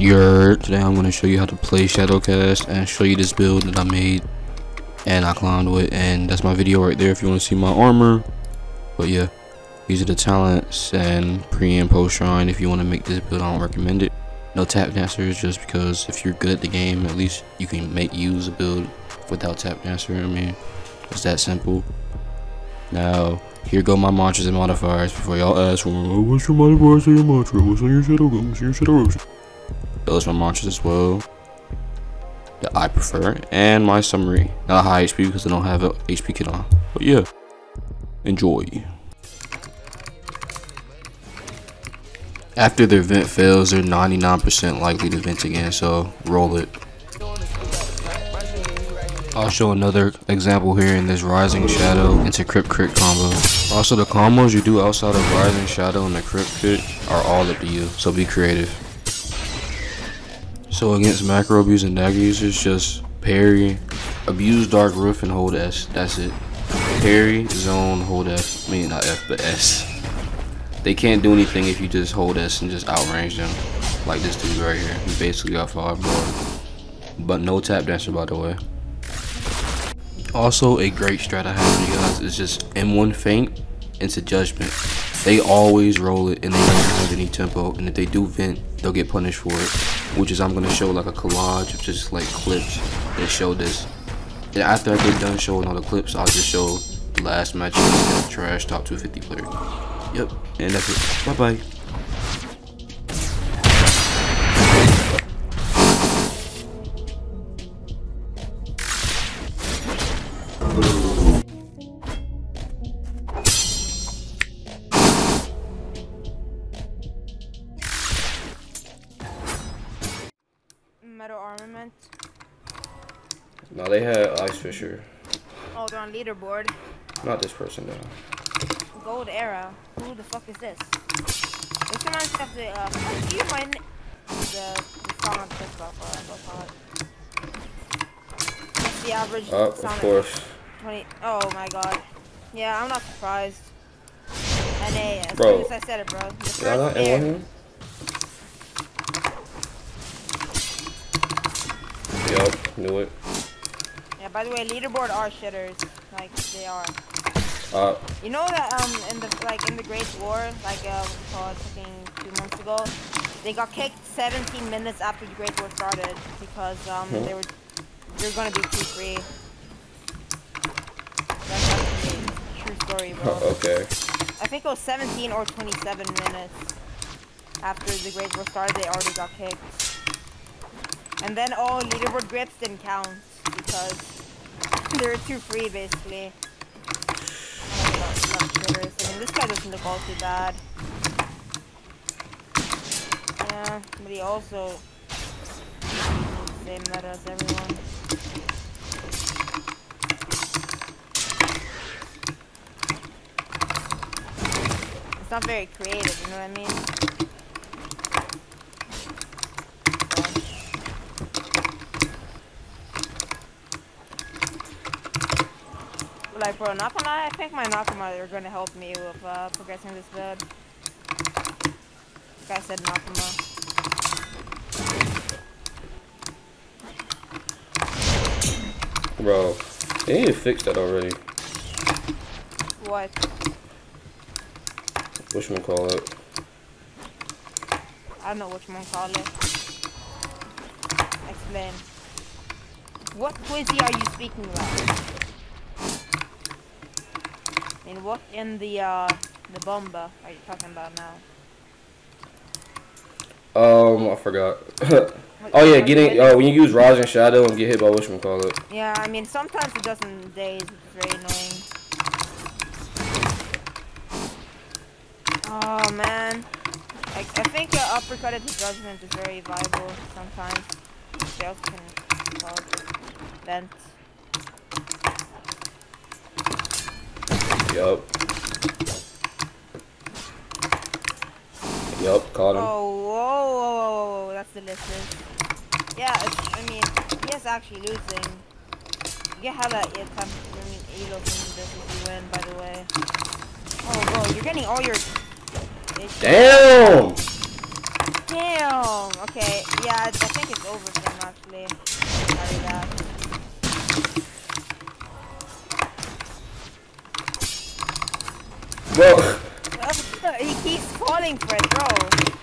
Your today I'm gonna show you how to play Shadowcast and show you this build that I made and I climbed with and that's my video right there if you want to see my armor. But yeah, these are the talents and pre and post shrine. If you want to make this build, I don't recommend it. No tap dancers just because if you're good at the game, at least you can make use a build without tap dancer. I mean, it's that simple. Now, here go my mantras and modifiers before y'all ask, well, oh, what's your modifier? Say your mantra. What's on your shadow? What's your shadow? Those are my mantras as well that I prefer, and my summary. Not high HP because I don't have a HP kit on. But yeah, enjoy. After their vent fails, they're 99% likely to vent again, so roll it. I'll show another example here in this Rising Shadow into Crypt Crit combo. Also, the combos you do outside of Rising Shadow and the Crypt Crit are all up to you, so be creative. So against macro abuse and dagger users, just parry, abuse Dark Roof and hold S. That's it. Parry, zone, hold F. I mean, not F, but S. They can't do anything if you just hold S and just outrange them. Like this dude right here. He basically got 5 bar. But no tap dancer, by the way. Also, a great strat I have for you guys is just M1 feint into judgment. They always roll it and they don't have any tempo. And if they do vent, they'll get punished for it. Which is I'm gonna show like a collage of just like clips that show this. And after I get done showing all the clips, I'll just show the last match trash top 250 player. Yep, and that's it. Bye bye. Metal armament. No, they had Ice Fisher. Oh, they're on leaderboard. Not this person though. Gold era. Who the fuck is this? This reminds me of the, uh, you mind the, the song I'm pissed about for, the average Oh, of course. 20, oh my god. Yeah, I'm not surprised. NA, as Bro. soon as I said it, bro. The first Y'all not air- in one Yup, knew it. Yeah, by the way, leaderboard are shitters. Like, they are. Uh, You know that um in the like in the Great War, like uh what we call it, fucking two months ago, they got kicked 17 minutes after the Great War started because um Hmm. they were they're gonna be too free. That's actually a true story, bro. okay. I think it was 17 or 27 minutes after the Great War started, they already got kicked. And then all leaderboard grips didn't count because they were too free, basically. I mean, this guy doesn't look all too bad. Yeah, but he also same meta as everyone. It's not very creative, you know what I mean? But, Like, bro, not I think my Nakama are gonna help me with uh, progressing this build. This guy said Nakama. Bro, they need to fix that already. What? Which one call it? I don't know which one call it. Explain. What Quizzy are you speaking about? And what in the uh the bomba are you talking about now? Um, I forgot. Oh yeah, getting uh, when you use Rising Shadow and get hit by whatchamacallit. Yeah, I mean sometimes it doesn't days, It's very annoying. Oh man. I, I think your uppercut into judgment is very viable sometimes. They can cause vent. Yup. Yup, caught him. Oh, whoa, whoa, whoa, whoa, that's delicious. Yeah, it's, I mean, he is actually losing. You get hella it time, I mean, elo from this if you win, by the way. Oh, bro, you're getting all your... Damn! Damn. Okay. Yeah, I think it's over for him actually. Sorry that. Bro. he keeps falling for it, bro.